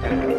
Yeah.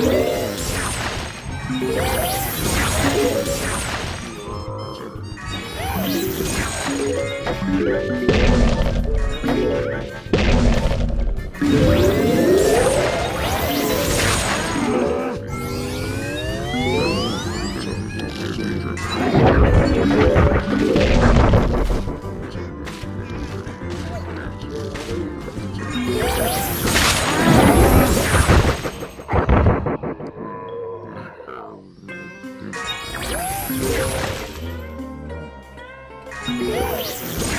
Thank you. Yes.